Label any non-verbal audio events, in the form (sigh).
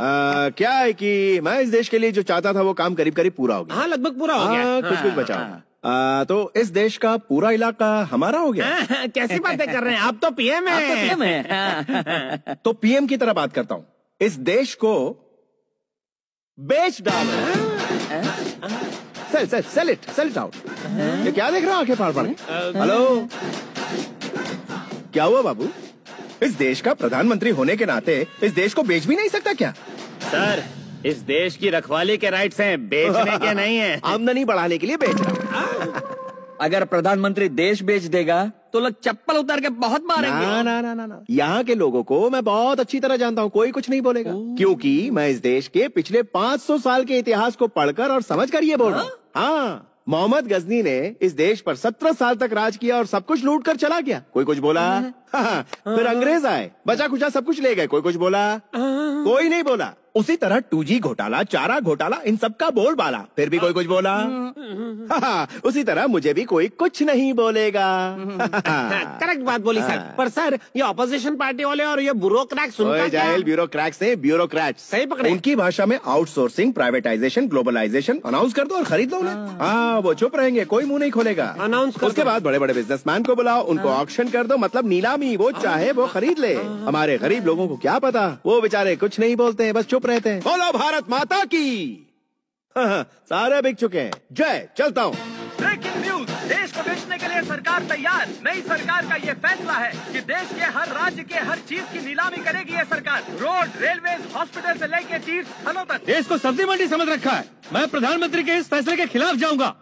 आ, क्या है कि मैं इस देश के लिए जो चाहता था वो काम करीब करीब पूरा हो गया। हाँ लगभग पूरा हो गया। हाँ, कुछ कुछ बचा हुआ। आ, तो इस देश का पूरा इलाका हमारा हो गया। हाँ, कैसी बातें कर रहे हैं? आप तो पीएम आप तो है पीएम है। हाँ। तो पीएम की तरह बात करता हूँ। इस देश को बेच डाल sell sell sell it sell it out ये क्या देख रहा हो आँखें फाड़ फाड़ के? हेलो क्या हुआ बाबू? इस देश का प्रधानमंत्री होने के नाते इस देश को बेच भी नहीं सकता क्या? सर इस देश की रखवाली के राइट्स हैं बेचने के (laughs) नहीं है। आमदनी बढ़ाने के लिए बेच रहा हूँ। (laughs) अगर प्रधानमंत्री देश बेच देगा तो लोग चप्पल उतार के बहुत मारेंगे। ना ना ना ना ना। यहाँ के लोगों को मैं बहुत अच्छी तरह जानता हूँ कोई कुछ नहीं बोलेगा। क्योंकि मैं इस देश के पिछले 500 साल के इतिहास को पढ़कर और समझकर ये बोल रहा हूँ? हाँ। मोहम्मद गजनी ने इस देश पर 17 साल तक राज किया और सब कुछ लूट कर चला गया। कोई कुछ बोला? हाँ, (laughs) (laughs) फिर अंग्रेज़ आए बचा कुचा सब कुछ ले गए। कोई कुछ बोला? (laughs) कोई नहीं बोला। उसी तरह टू जी घोटाला चारा घोटाला इन सब का बोल बाला। फिर भी कोई कुछ बोला? हाँ, उसी तरह मुझे भी कोई कुछ नहीं बोलेगा। (laughs) करेक्ट बात बोली सर। पर सर ये ऑपोजिशन पार्टी वाले और ये ब्यूरोक्रेट्स से ब्यूरोक्रेट्स सही पकड़े। उनकी भाषा में आउटसोर्सिंग प्राइवेटाइजेशन ग्लोबलाइजेशन अनाउंस कर दो और खरीद लो उन्हें। हाँ। वो चुप रहेंगे कोई मुँह नहीं खोलेगा। कर उसके बाद बड़े बड़े बिजनेसमैन को बुलाओ उनको ऑप्शन कर दो मतलब नीलामी वो चाहे वो खरीद ले। हमारे गरीब लोगों को क्या पता? वो बेचारे कुछ नहीं बोलते हैं बस चुप रहते हैं। बोलो भारत माता की। हाँ, सारे बिक चुके हैं। जय चलता हूँ। ब्रेकिंग न्यूज़ देश को बेचने के लिए सरकार तैयार। नई सरकार का ये फैसला है कि देश के हर राज्य के हर चीज़ की नीलामी करेगी ये सरकार। रोड रेलवे हॉस्पिटल से लेके तीर्थ स्थलों तक। देश को सब्ज़ी मंडी समझ रखा है। मैं प्रधानमंत्री के इस फैसले के खिलाफ जाऊँगा।